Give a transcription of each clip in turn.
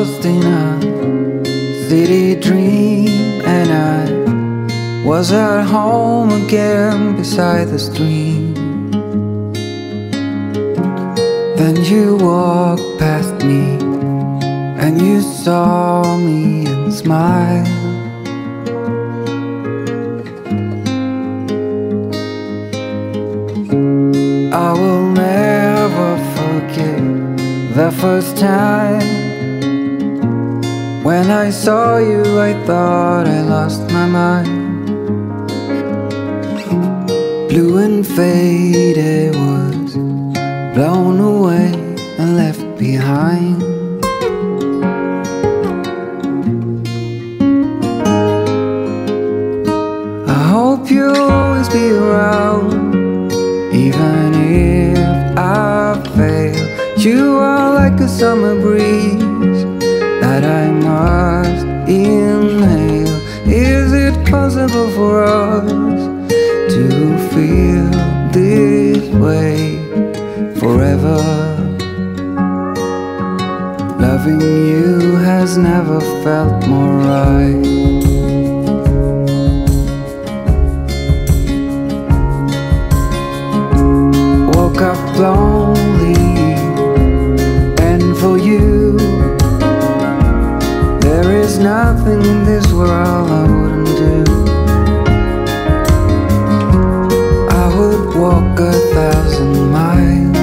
lost in a city dream And I was at home again beside the stream. Then you walked past me And you saw me and smiled. I will never forget the first time when I saw you. I thought I lost my mind. Blue and faded was blown away and left behind. I hope you'll always be around, even if I fail. You are like a summer breeze inhale. Is it possible for us to feel this way forever? Loving you has never felt more right. woke up lonely there is nothing in this world I wouldn't do I would walk a thousand miles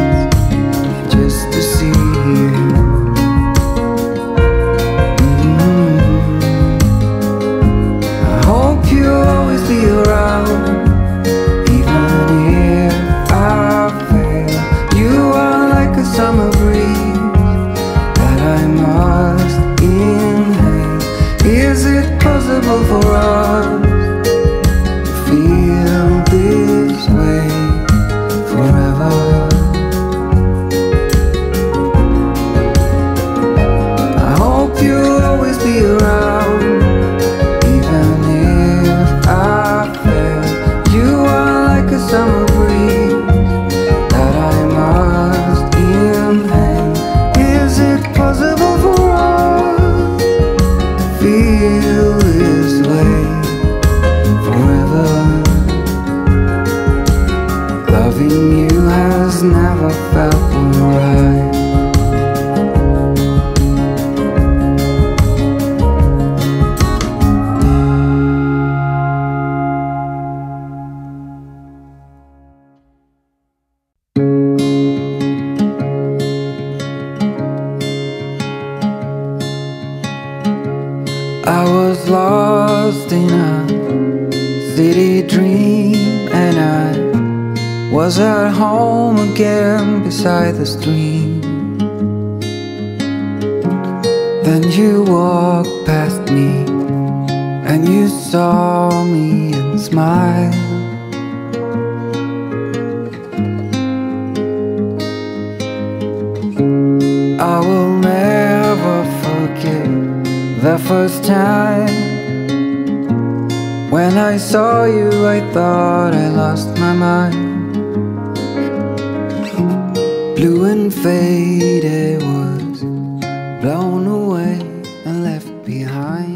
just to see you Mm. I hope you'll always be around even if I fail, you are like a summer breeze that I must. Is it possible for us I was lost in a city dream and I was at home again beside the stream. Then you walked past me and you saw me and smiled. I will first time. When I saw you I thought I lost my mind. Blue and faded was blown away and left behind.